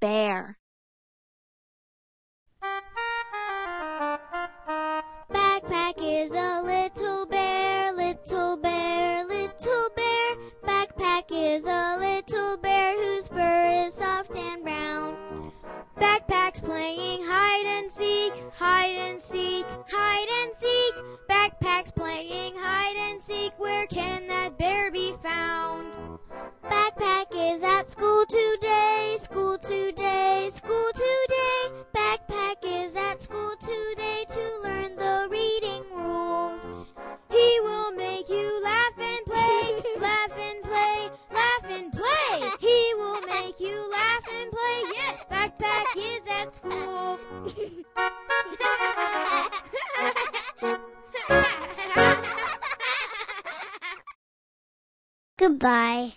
bear. Backpack is a little bear, little bear, little bear. Backpack is a little bear whose fur is soft and brown. Back back is at school. Goodbye.